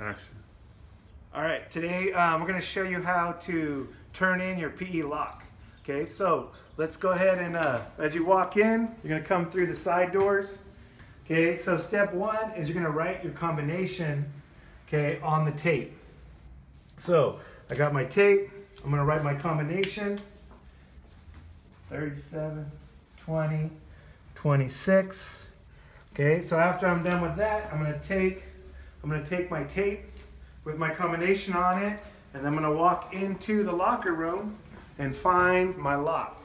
Action. All right, today um, we're going to show you how to turn in your PE lock. Okay, so let's go ahead and uh, as you walk in, you're going to come through the side doors. Okay, so step one is you're going to write your combination, okay, on the tape. So I got my tape. I'm going to write my combination. 37, 20, 26. Okay, so after I'm done with that, I'm going to take I'm to take my tape with my combination on it, and I'm going to walk into the locker room and find my lock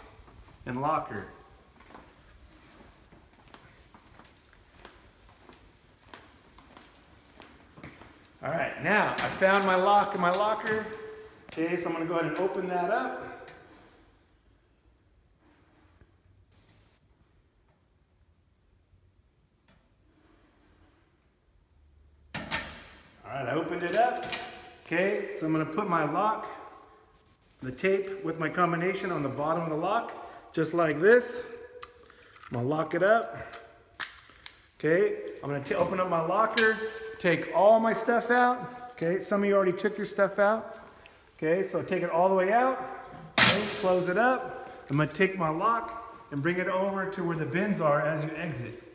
and locker. All right, now I found my lock in my locker. Okay, so I'm going to go ahead and open that up. Right, I opened it up. Okay, so I'm gonna put my lock, the tape with my combination on the bottom of the lock, just like this. I'm gonna lock it up. Okay, I'm gonna open up my locker, take all my stuff out. Okay, some of you already took your stuff out. Okay, so take it all the way out. Okay, close it up. I'm gonna take my lock and bring it over to where the bins are as you exit.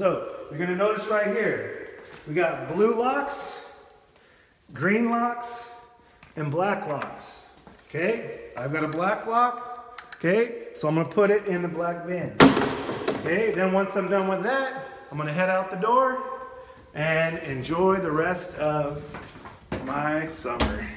So you're gonna notice right here, we got blue locks, green locks, and black locks. Okay, I've got a black lock. Okay, so I'm gonna put it in the black bin. Okay, then once I'm done with that, I'm gonna head out the door and enjoy the rest of my summer.